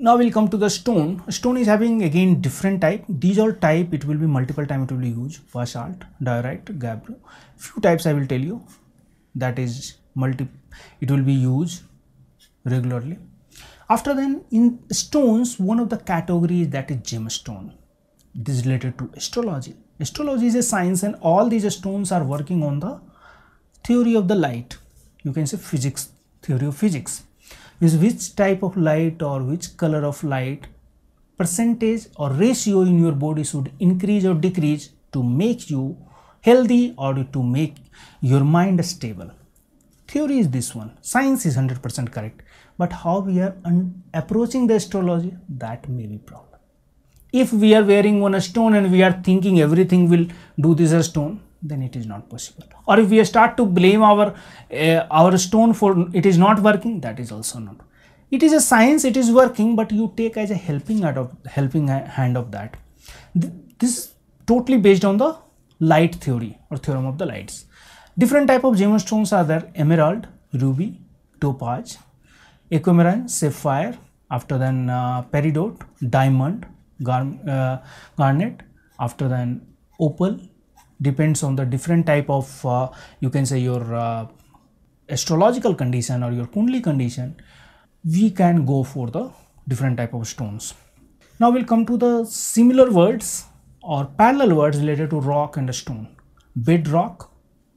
now we'll come to the stone. Stone is having again different type. These all type it will be multiple time it will be used. Basalt diorite gabbro few types i will tell you. That is multi it will be used regularly. After then in stones one of the categories that is gemstone. This is related to astrology. Astrology is a science and all these stones are working on the theory of the light. You can say physics theory of physics is which type of light or which color of light percentage or ratio in your body should increase or decrease to make you healthy or to make your mind stable. Theory is this one. Science is 100% correct. But how we are approaching the astrology that may be problem. If we are wearing one stone and we are thinking everything will do this stone then it is not possible. Or if we start to blame our uh, our stone for it is not working that is also not. It is a science it is working but you take as a helping hand of helping hand of that. This is totally based on the light theory or theorem of the lights. Different type of gemstones are there emerald ruby topaz aquamarine sapphire after then uh, peridot diamond gar uh, garnet after then opal depends on the different type of uh, you can say your uh, astrological condition or your kundli condition we can go for the different type of stones. Now we'll come to the similar words or parallel words related to rock and stone. Bedrock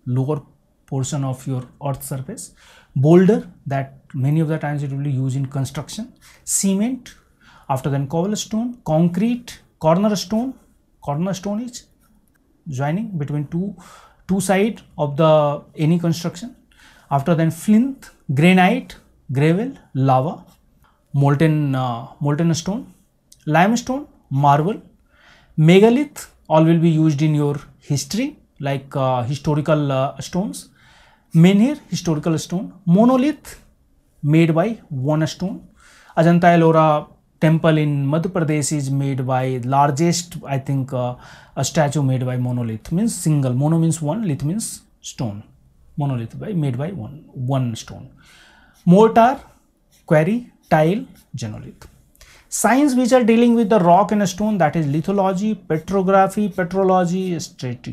lower portion of your earth surface. Boulder that many of the times it will be used in construction. Cement after then cobblestone. Concrete cornerstone. Cornerstone is joining between two two side of the any construction. After then flint granite gravel lava molten uh, molten stone limestone marble megalith all will be used in your history like uh, historical uh, stones. Menhir historical stone. Monolith made by one stone. Ajanta ellora temple in Madhya Pradesh is made by largest I think uh, a statue made by monolith means single. Mono means one lith means stone. Monolith by made by one one stone. Mortar quarry tile xenolith. Science which are dealing with the rock and stone that is lithology petrography petrology stratigraphy